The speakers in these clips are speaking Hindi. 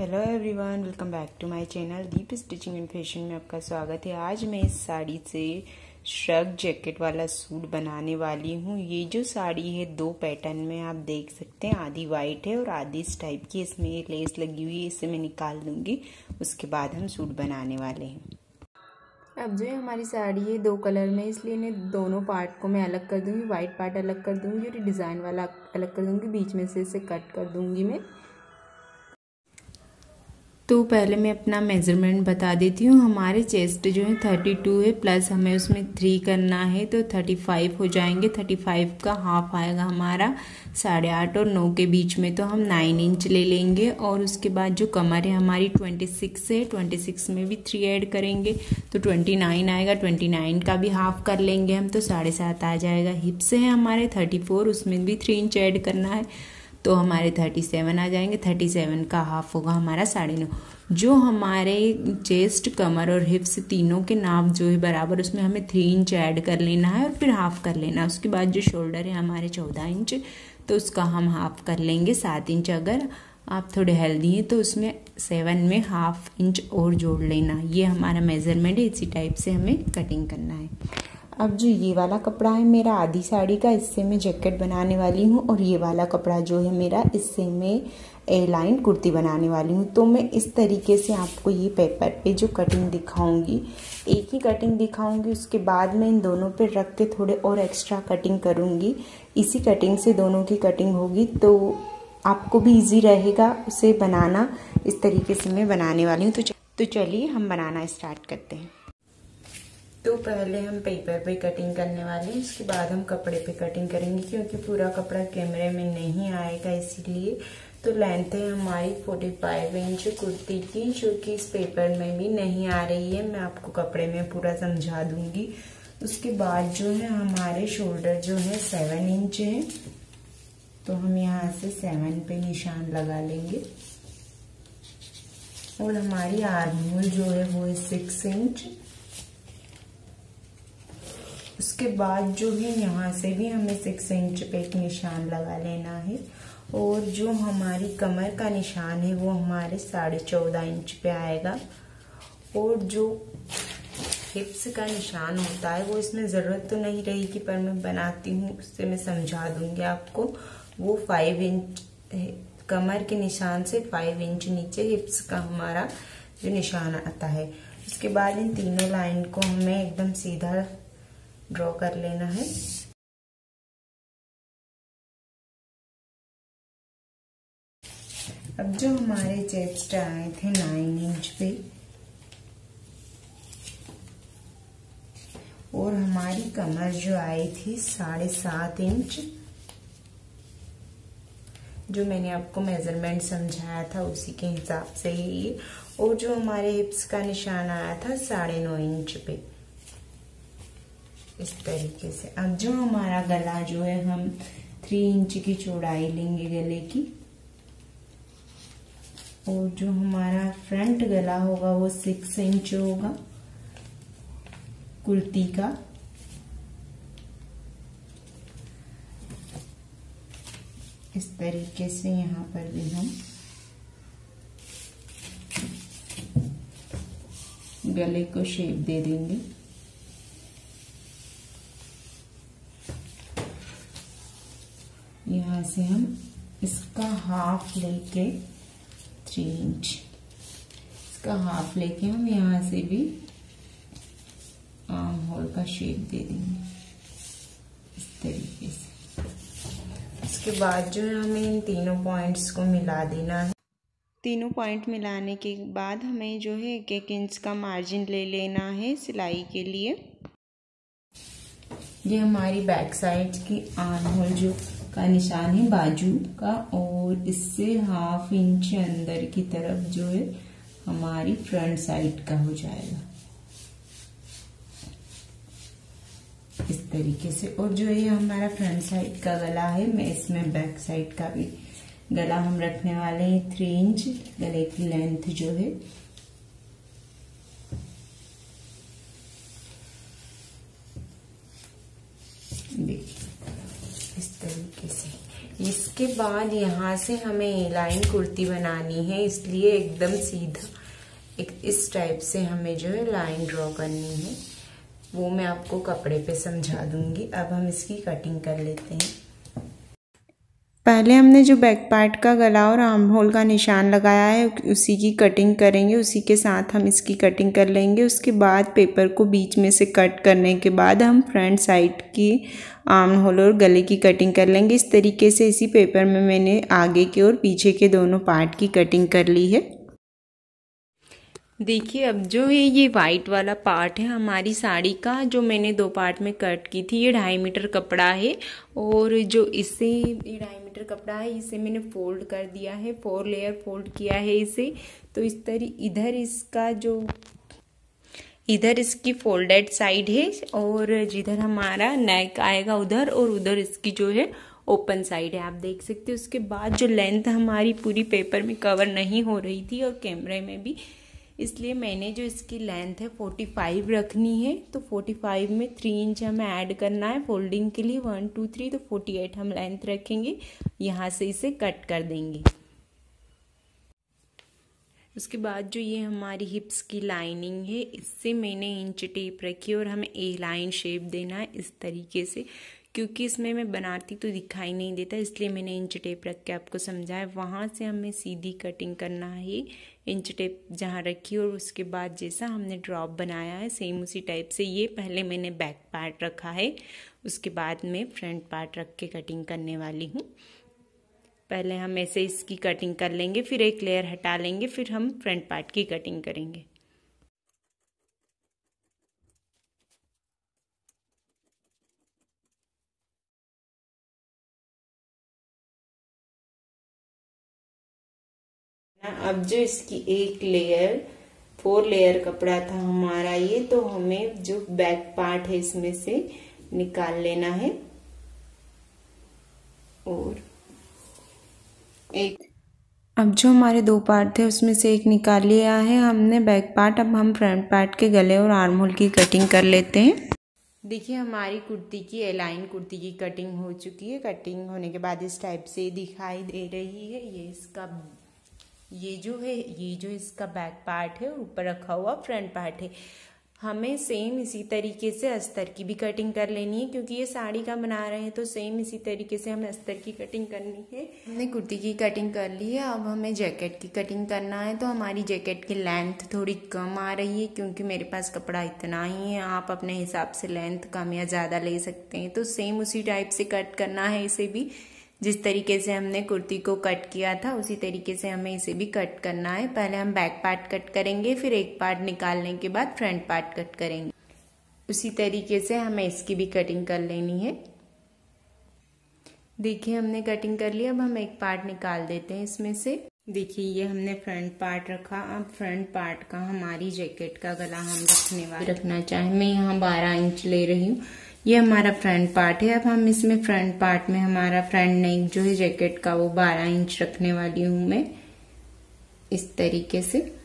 Hello everyone welcome back to my channel Deep stitching and fashion में आपका स्वागत है। आज मैं इस साड़ी से श्रग जैकेट वाला सूट बनाने वाली हूँ। ये जो साड़ी है, दो पैटर्न में आप देख सकते हैं। आधी वाइट है और आधी इस टाइप की। इसमें लेस लगी हुई है, इसे मैं निकाल दूँगी। उसके बाद हम सूट बनाने वाले हैं। अब जो है हमारी साड़ी है, दो कलर में, इसलिए इन्हें दोनों पार्ट को मैं अलग कर दूँगी। वाइट पार्ट अलग कर दूँगी और डिज़ाइन वाला अलग कर दूँगी। बीच में से इसे कट कर दूँगी मैं। तो पहले मैं अपना मेज़रमेंट बता देती हूँ। हमारे चेस्ट जो है थर्टी टू है प्लस हमें उसमें थ्री करना है तो थर्टी फाइव हो जाएँगे। थर्टी फाइव का हाफ़ आएगा हमारा, साढ़े आठ और नौ के बीच में तो हम नाइन इंच ले लेंगे। और उसके बाद जो कमर है हमारी ट्वेंटी सिक्स है ट्वेंटी सिक्स में भी थ्री ऐड करेंगे तो ट्वेंटी नाइन आएगा। ट्वेंटी नाइन का भी हाफ़ कर लेंगे हम तो साढ़े सात आ जाएगा। हिप्स है हमारे थर्टी फोर उसमें भी थ्री इंच ऐड करना है। तो हमारे थर्टी सेवन आ जाएँगे। थर्टी सेवन का हाफ़ होगा हमारा साढ़े नौ। जो हमारे चेस्ट कमर और हिप्स तीनों के नाप जो है बराबर, उसमें हमें थ्री इंच ऐड कर लेना है और फिर हाफ़ कर लेना है। उसके बाद जो शोल्डर है हमारे चौदह इंच तो उसका हम हाफ़ कर लेंगे सात इंच अगर आप थोड़े हेल्दी हैं तो उसमें सेवन में हाफ़ इंच और जोड़ लेना। ये हमारा मेज़रमेंट है, इसी टाइप से हमें कटिंग करना है। अब जो ये वाला कपड़ा है, मेरा आधी साड़ी का इससे मैं जैकेट बनाने वाली हूँ और ये वाला कपड़ा जो है मेरा इससे मैं ए लाइन कुर्ती बनाने वाली हूँ। तो मैं इस तरीके से आपको ये पेपर पे जो कटिंग दिखाऊँगी, एक ही कटिंग दिखाऊँगी, उसके बाद मैं इन दोनों पे रख के थोड़े और एक्स्ट्रा कटिंग करूँगी। इसी कटिंग से दोनों की कटिंग होगी तो आपको भी ईजी रहेगा उसे बनाना। इस तरीके से मैं बनाने वाली हूँ। तो तो चलिए हम बनाना स्टार्ट करते हैं। तो पहले हम पेपर पे कटिंग करने वाले हैं उसके बाद हम कपड़े पे कटिंग करेंगे, क्योंकि पूरा कपड़ा कैमरे में नहीं आएगा इसीलिए। तो लेंथ है हमारी 45 इंच कुर्ती की, जो कि इस पेपर में भी नहीं आ रही है। मैं आपको कपड़े में पूरा समझा दूँगी। उसके बाद जो है हमारे शोल्डर जो है सेवन इंच है। तो हम यहाँ से सेवन पे निशान लगा लेंगे। और हमारी आर्मोल जो है वो है सिक्स इंच उसके बाद जो है यहाँ से भी हमें सिक्स इंच पे एक निशान लगा लेना है और जो हमारी कमर का निशान है वो हमारे साढ़े चौदह इंच पे आएगा और जो हिप्स का निशान होता है वो इसमें ज़रूरत तो नहीं रहेगी पर मैं बनाती हूँ, उससे मैं समझा दूँगी आपको। वो फाइव इंच कमर के निशान से फाइव इंच नीचे हिप्स का हमारा जो निशान आता है। उसके बाद इन तीनों लाइन को हमें एकदम सीधा ड्रॉ कर लेना है। अब जो हमारे चेस्ट आए थे नाइन इंच पे, और हमारी कमर जो आई थी साढ़े सात इंच जो मैंने आपको मेज़रमेंट समझाया था उसी के हिसाब से ही, और जो हमारे हिप्स का निशान आया था साढ़े नौ इंच पे। इस तरीके से। अब जो हमारा गला जो है, हम थ्री इंच की चौड़ाई लेंगे गले की। और जो हमारा फ्रंट गला होगा, वो सिक्स इंच होगा, कुर्ती का। इस तरीके से यहाँ पर भी हम गले को शेप दे देंगे। यहाँ से हम इसका हाफ़ लेके थ्री इंच इसका हाफ़ लेके हम यहाँ से भी आर्म होल का शेप दे देंगे। इस तरीके से। इसके बाद जो है हमें इन तीनों पॉइंट्स को मिला देना है। तीनों पॉइंट मिलाने के बाद हमें जो है एक एक इंच का मार्जिन ले लेना है सिलाई के लिए। ये हमारी बैक साइड की आर्म होल जो का निशान है बाजू का, और इससे हाफ़ इंच अंदर की तरफ़ जो है, हमारी फ्रंट साइड का हो जाएगा। इस तरीके से, और जो ये हमारा फ्रंट साइड का गला है, मैं इसमें बैक साइड का भी गला हम रखने वाले हैं थ्री इंच गले की लेंथ जो है देखिए इस तरीके से इसके बाद यहाँ से हमें लाइन कुर्ती बनानी है, इसलिए एकदम सीधा। एक, इस टाइप से हमें जो है लाइन ड्रॉ करनी है। वो मैं आपको कपड़े पे समझा दूँगी। अब हम इसकी कटिंग कर लेते हैं। पहले हमने जो बैक पार्ट का गला और आर्म होल का निशान लगाया है, उसी की कटिंग करेंगे, उसी के साथ हम इसकी कटिंग कर लेंगे। उसके बाद पेपर को बीच में से कट करने के बाद हम फ्रंट साइड की आर्म होल और गले की कटिंग कर लेंगे। इस तरीके से इसी पेपर में मैंने आगे के और पीछे के दोनों पार्ट की कटिंग कर ली है। देखिए, अब जो है ये वाइट वाला पार्ट है, हमारी साड़ी का, जो मैंने दो पार्ट में कट की थी, ये ढाई मीटर कपड़ा है और जो इससे ढाई मीटर कपड़ा है, इसे मैंने फोल्ड कर दिया है, फोर लेयर फोल्ड किया है इसे। तो इस तरह इधर इसका जो, इधर इसकी फोल्डेड साइड है और जिधर हमारा नेक आएगा उधर और उधर इसकी जो है ओपन साइड है। आप देख सकते हो, उसके बाद जो लेंथ हमारी पूरी पेपर में कवर नहीं हो रही थी और कैमरे में भी इसलिए मैंने जो इसकी लेंथ है फोर्टी फाइव रखनी है तो फोर्टी फाइव में थ्री इंच हमें ऐड करना है फोल्डिंग के लिए वन टू थ्री तो फोर्टी एट हम लेंथ रखेंगे। यहाँ से इसे कट कर देंगे। उसके बाद जो ये हमारी हिप्स की लाइनिंग है, इससे मैंने इंच टेप रखी और हमें ए लाइन शेप देना है इस तरीके से। क्योंकि इसमें मैं बनाती तो दिखाई नहीं देता, इसलिए मैंने इंच टेप रख के आपको समझाया। वहाँ से हमें सीधी कटिंग करना है इंच टेप जहाँ रखी और उसके बाद जैसा हमने ड्रॉप बनाया है, सेम उसी टाइप से ये पहले मैंने बैक पार्ट रखा है। उसके बाद में फ्रंट पार्ट रख के कटिंग करने वाली हूँ। पहले हम ऐसे इसकी कटिंग कर लेंगे, फिर एक लेयर हटा लेंगे, फिर हम फ्रंट पार्ट की कटिंग करेंगे। अब जो इसकी एक लेयर फोर लेयर कपड़ा था हमारा ये तो हमें जो बैक पार्ट है इसमें से निकाल लेना है। और एक अब जो हमारे दो पार्ट थे, उसमें से एक निकाल लिया है हमने बैक पार्ट अब हम फ्रंट पार्ट के गले और आर्म होल की कटिंग कर लेते हैं। देखिए, हमारी कुर्ती की एलाइन कुर्ती की कटिंग हो चुकी है। कटिंग होने के बाद इस टाइप से दिखाई दे रही है। ये इसका ये जो है, ये जो इसका बैक पार्ट है, और ऊपर रखा हुआ फ्रंट पार्ट है। हमें सेम इसी तरीके से अस्तर की भी कटिंग कर लेनी है, क्योंकि ये साड़ी का बना रहे हैं तो सेम इसी तरीके से हमें अस्तर की कटिंग करनी है। हमने कुर्ती की कटिंग कर ली है, अब हमें जैकेट की कटिंग करना है तो हमारी जैकेट की लेंथ थोड़ी कम आ रही है, क्योंकि मेरे पास कपड़ा इतना ही है, आप अपने हिसाब से लेंथ कम या ज़्यादा ले सकते हैं तो सेम उसी टाइप से कट करना है इसे भी। जिस तरीके से हमने कुर्ती को कट किया था, उसी तरीके से हमें इसे भी कट करना है। पहले हम बैक पार्ट कट करेंगे, फिर एक पार्ट निकालने के बाद फ्रंट पार्ट कट करेंगे। उसी तरीके से हमें इसकी भी कटिंग कर लेनी है। देखिए, हमने कटिंग कर लिया, अब हम एक पार्ट निकाल देते हैं इसमें से। देखिए, ये हमने फ्रंट पार्ट रखा। अब फ्रंट पार्ट का हमारी जैकेट का गला हम रखने वाले रखना चाहे, मैं यहाँ बारह इंच ले रही हूँ। ये हमारा फ्रंट पार्ट है। अब हम इसमें फ्रंट पार्ट में हमारा फ्रंट नेक जो है, जैकेट का वो 12 इंच रखने वाली हूँ मैं। इस तरीके से।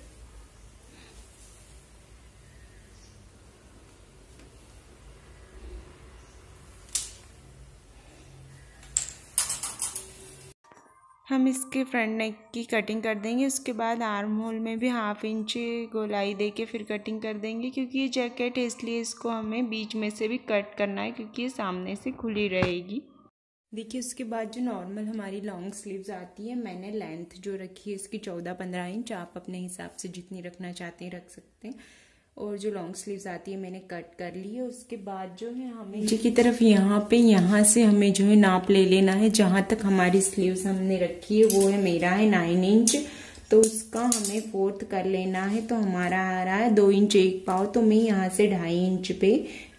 हम इसके फ्रंट नेक की कटिंग कर देंगे, उसके बाद आर्म होल में भी हाफ़ इंच गोलाई दे के फिर कटिंग कर देंगे, क्योंकि ये जैकेट है इसलिए इसको हमें बीच में से भी कट करना है, क्योंकि ये सामने से खुली रहेगी। देखिए, उसके बाद जो नॉर्मल हमारी लॉन्ग स्लीव्स आती है, मैंने लेंथ जो रखी है, इसकी चौदह पंद्रह इंच आप अपने हिसाब से जितनी रखना चाहते हैं, रख सकते हैं। और जो लॉन्ग स्लीव्स आती है, मैंने कट कर ली है। उसके बाद जो है, हमें नीचे की तरफ़ यहाँ पे, यहाँ से हमें जो है नाप ले लेना है। जहाँ तक हमारी स्लीव्स हमने रखी है, वो है मेरा है नाइन इंच तो उसका हमें फोर्थ कर लेना है। तो हमारा आ रहा है दो इंच एक पाव। तो मैं यहाँ से ढाई इंच पे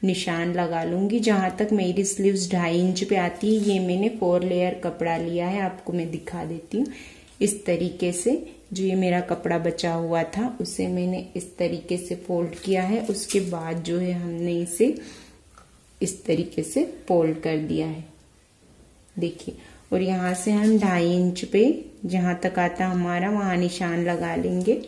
निशान लगा लूँगी। जहाँ तक मेरी स्लीव्स ढाई इंच पे आती है, ये मैंने फोर लेयर कपड़ा लिया है। आपको मैं दिखा देती हूँ। इस तरीके से जो ये मेरा कपड़ा बचा हुआ था, उसे मैंने इस तरीके से फोल्ड किया है। उसके बाद जो है हमने इसे इस तरीके से फोल्ड कर दिया है। देखिए, और यहाँ से हम ढाई इंच पे जहाँ तक आता हमारा, वहाँ निशान लगा लेंगे।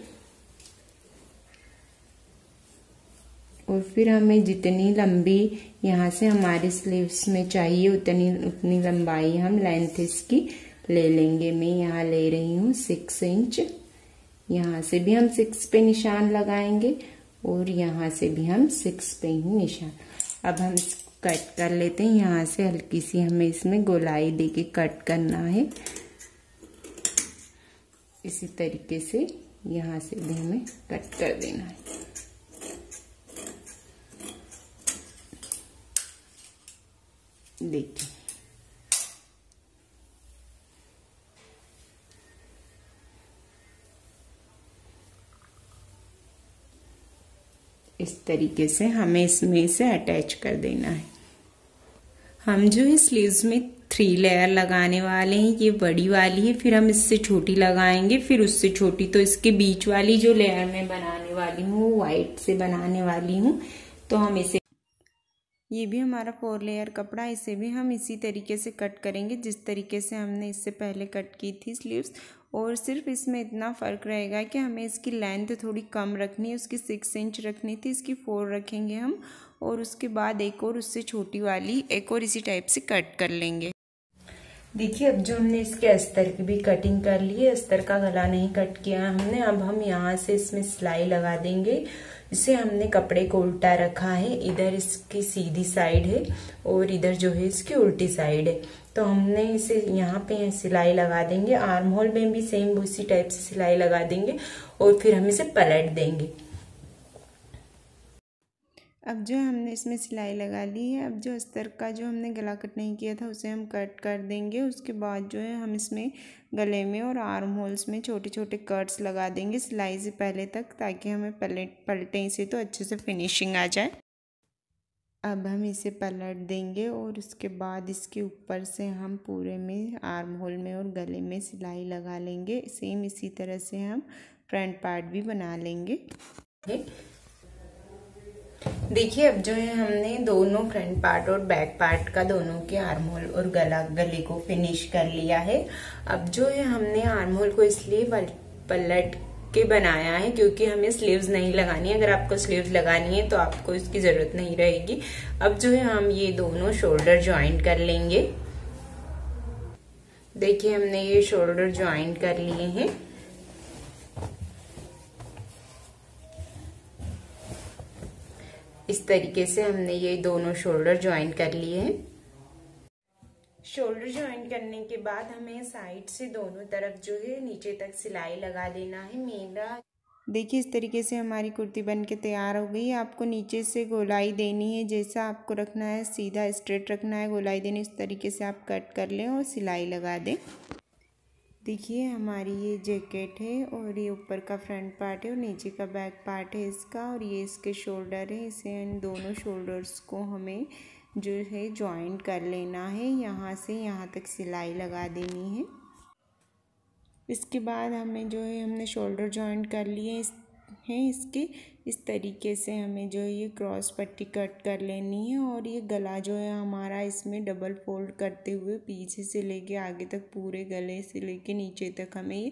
और फिर हमें जितनी लंबी यहाँ से हमारे स्लीव्स में चाहिए, उतनी उतनी लंबाई हम लेंथ इसकी ले लेंगे। मैं यहाँ ले रही हूँ सिक्स इंच यहाँ से भी हम सिक्स पे निशान लगाएँगे और यहाँ से भी हम सिक्स पे ही निशान। अब हम कट कर लेते हैं। यहाँ से हल्की सी हमें इसमें गोलाई दे के कट करना है। इसी तरीके से यहाँ से भी हमें कट कर देना है। देखिए। इस तरीके से हमें इसमें से अटैच कर देना है। हम जो है स्लीव्स में थ्री लेयर लगाने वाले हैं, ये बड़ी वाली है, फिर हम इससे छोटी लगाएँगे, फिर उससे छोटी तो इसके बीच वाली जो लेयर मैं बनाने वाली हूँ, वो व्हाइट से बनाने वाली हूँ तो हम इसे ये भी हमारा फोर लेयर कपड़ा इसे भी हम इसी तरीके से कट करेंगे, जिस तरीके से हमने इससे पहले कट की थी स्लीव्स और सिर्फ़ इसमें इतना फ़र्क रहेगा कि हमें इसकी लेंथ थोड़ी कम रखनी है, उसकी सिक्स इंच रखनी थी, इसकी फोर रखेंगे हम और उसके बाद एक और उससे छोटी वाली, एक और इसी टाइप से कट कर लेंगे। देखिए, अब जो हमने इसके अस्तर की भी कटिंग कर ली है, अस्तर का गला नहीं कट किया हमने, अब हम यहाँ से इसमें सिलाई लगा देंगे। इसे हमने कपड़े को उल्टा रखा है, इधर इसकी सीधी साइड है और इधर जो है इसकी उल्टी साइड है। तो हमने इसे यहाँ पे सिलाई लगा देंगे। आर्म होल में भी सेम उसी टाइप से सिलाई लगा देंगे और फिर हम इसे पलट देंगे। अब जो हमने इसमें सिलाई लगा ली है, अब जो अस्तर का जो हमने गला कट नहीं किया था, उसे हम कट कर देंगे। उसके बाद जो है हम इसमें गले में और आर्म होल्स में छोटे छोटे कट्स लगा देंगे सिलाई से पहले तक, ताकि हमें पलट, पलटें इसे तो अच्छे से फिनिशिंग आ जाए। अब हम इसे पलट देंगे और उसके बाद इसके ऊपर से हम पूरे में आर्म होल में और गले में सिलाई लगा लेंगे। सेम इसी तरह से हम फ्रंट पार्ट भी बना लेंगे। देखिए, अब जो है हमने दोनों फ्रंट पार्ट और बैक पार्ट का दोनों के आर्म होल और गला, गले को फिनिश कर लिया है। अब जो है हमने आर्म होल को इसलिए पलट के बनाया है, क्योंकि हमें स्लीव्स नहीं लगानी है। अगर आपको स्लीव्स लगानी है तो आपको इसकी ज़रूरत नहीं रहेगी। अब जो है, हम ये दोनों शोल्डर ज्वाइंट कर लेंगे। देखिए, हमने ये शोल्डर ज्वाइंट कर लिए हैं। इस तरीके से हमने ये दोनों शोल्डर ज्वाइन कर लिए हैं। शोल्डर ज्वाइन करने के बाद हमें साइड से दोनों तरफ़ जो है नीचे तक सिलाई लगा देना है मेरा देखिए, इस तरीके से हमारी कुर्ती बन के तैयार हो गई। आपको नीचे से गोलाई देनी है, जैसा आपको रखना है, सीधा स्ट्रेट रखना है। गोलाई देनी इस तरीके से आप कट कर लें और सिलाई लगा दें। देखिए, हमारी ये जैकेट है और ये ऊपर का फ्रंट पार्ट है और नीचे का बैक पार्ट है इसका और ये इसके शोल्डर है। इसे इन दोनों शोल्डर्स को हमें जो है जॉइंट कर लेना है। यहाँ से यहाँ तक सिलाई लगा देनी है। इसके बाद हमें जो है, हमने शोल्डर जॉइंट कर लिए हैं इसके। इस तरीके से हमें जो है ये क्रॉस पट्टी कट कर लेनी है और ये गला जो है हमारा इसमें डबल फोल्ड करते हुए पीछे से लेके आगे तक, पूरे गले से लेके नीचे तक हमें ये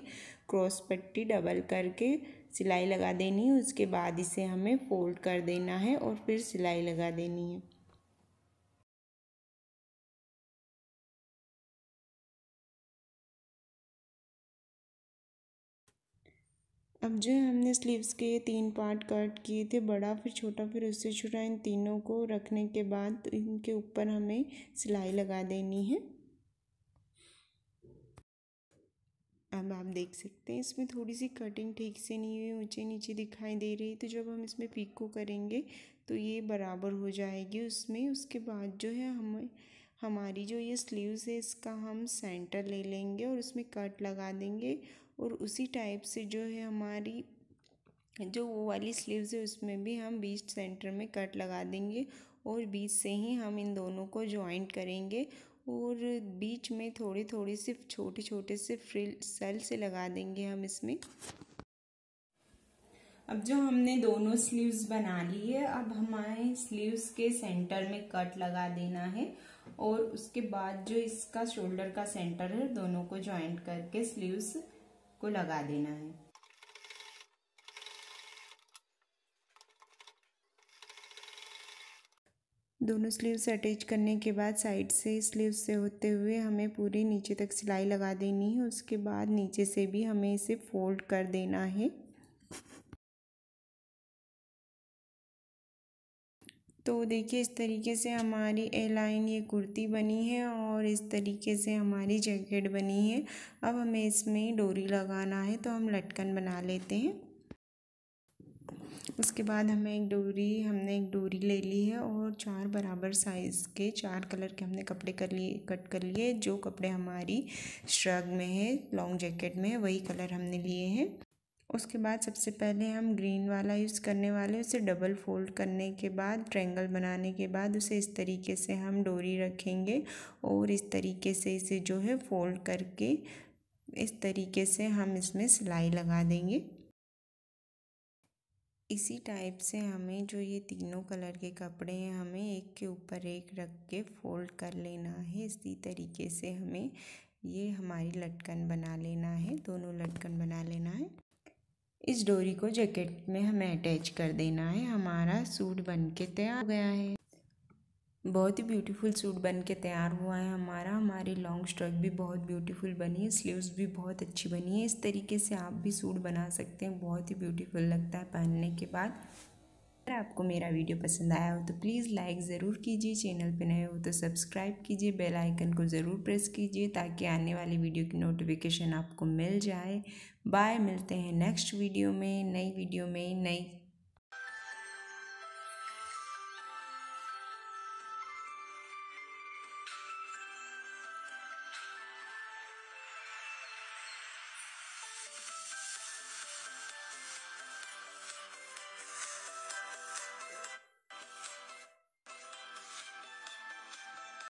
क्रॉस पट्टी डबल करके सिलाई लगा देनी है। उसके बाद इसे हमें फोल्ड कर देना है और फिर सिलाई लगा देनी है। अब जो हमने स्लीव्स के तीन पार्ट कट किए थे, बड़ा, फिर छोटा, फिर उससे छोटा, इन तीनों को रखने के बाद इनके ऊपर हमें सिलाई लगा देनी है। अब आप देख सकते हैं, इसमें थोड़ी सी कटिंग ठीक से नहीं हुई, ऊँचे नीचे दिखाई दे रही तो जब हम इसमें पीको करेंगे तो ये बराबर हो जाएगी उसमें। उसके बाद जो है, हमें, हमारी जो ये स्लीव्स है, इसका हम सेंटर ले लेंगे और उसमें कट लगा देंगे। और उसी टाइप से जो है हमारी, जो वो वाली स्लीव्स है, उसमें भी हम बीच सेंटर में कट लगा देंगे और बीच से ही हम इन दोनों को ज्वाइंट करेंगे और बीच में थोड़ी थोड़ी सिर्फ़ छोटे छोटे से फ्रिल सेल से लगा देंगे हम इसमें। अब जो हमने दोनों स्लीव्स बना ली है, अब हमारे स्लीव्स के सेंटर में कट लगा देना है और उसके बाद जो इसका शोल्डर का सेंटर है, दोनों को ज्वाइंट करके स्लीव्स को लगा देना है। दोनों स्लीव्स अटैच करने के बाद साइड से स्लीव से होते हुए हमें पूरी नीचे तक सिलाई लगा देनी है। उसके बाद नीचे से भी हमें इसे फोल्ड कर देना है। तो देखिए इस तरीके से हमारी ए लाइन ये कुर्ती बनी है और इस तरीके से हमारी जैकेट बनी है। अब हमें इसमें डोरी लगाना है तो हम लटकन बना लेते हैं। उसके बाद हमें एक डोरी, हमने एक डोरी ले ली है और चार बराबर साइज़ के, चार कलर के हमने कपड़े कर लिए कट कर लिए जो कपड़े हमारी श्रग में है लॉन्ग जैकेट में वही कलर हमने लिए हैं। उसके बाद सबसे पहले हम ग्रीन वाला यूज़ करने वाले, उसे डबल फोल्ड करने के बाद ट्रेंगल बनाने के बाद, उसे इस तरीके से हम डोरी रखेंगे और इस तरीके से इसे जो है फोल्ड करके इस तरीके से हम इसमें सिलाई लगा देंगे। इसी टाइप से हमें जो ये तीनों कलर के कपड़े हैं, हमें एक के ऊपर एक रख के फोल्ड कर लेना है। इसी तरीके से हमें ये हमारी लटकन बना लेना है, दोनों लटकन बना लेना है। इस डोरी को जैकेट में हमें अटैच कर देना है। हमारा सूट बन के तैयार हो गया है। बहुत ही ब्यूटीफुल सूट बन के तैयार हुआ है हमारा। हमारी लॉन्ग स्ट्रक भी बहुत ब्यूटीफुल बनी है। स्लीव्स भी बहुत अच्छी बनी है। इस तरीके से आप भी सूट बना सकते हैं। बहुत ही ब्यूटीफुल लगता है पहनने के बाद। अगर आपको मेरा वीडियो पसंद आया हो तो प्लीज़ लाइक ज़रूर कीजिए, चैनल पर नए हो तो सब्सक्राइब कीजिए, बेल आइकन को ज़रूर प्रेस कीजिए ताकि आने वाली वीडियो की नोटिफिकेशन आपको मिल जाए। बाय, मिलते हैं नेक्स्ट वीडियो में, नई वीडियो में, नई